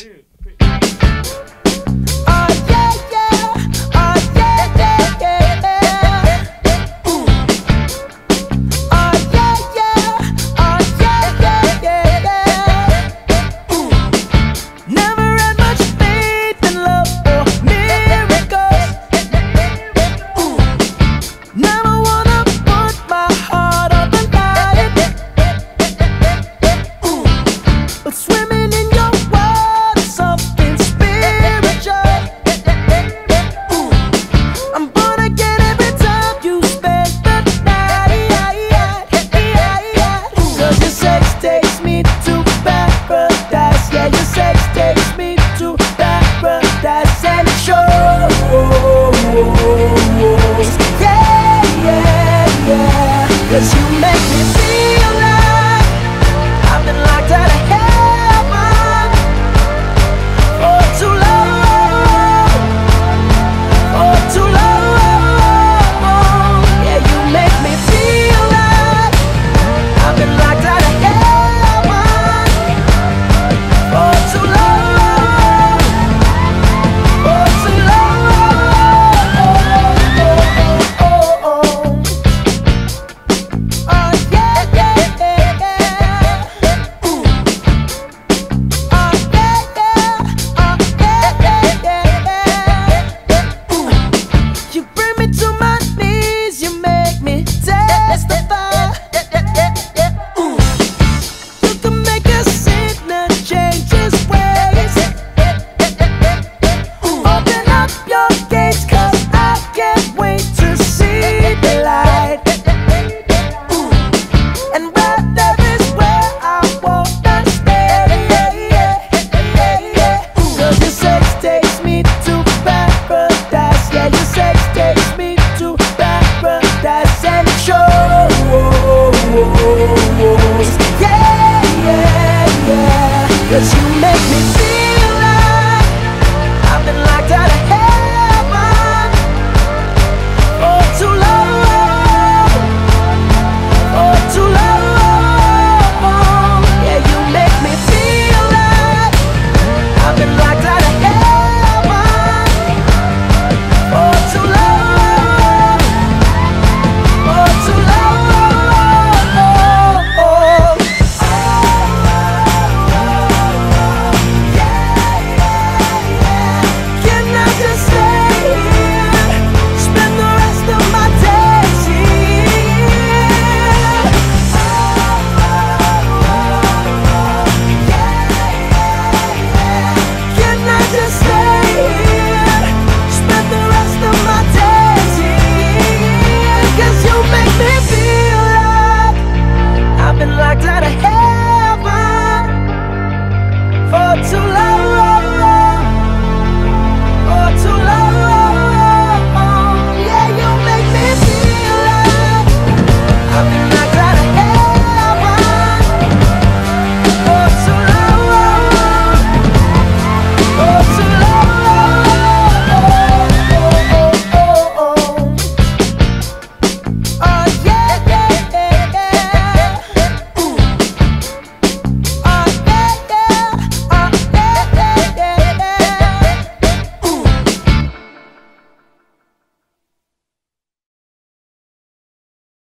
two, three. Me to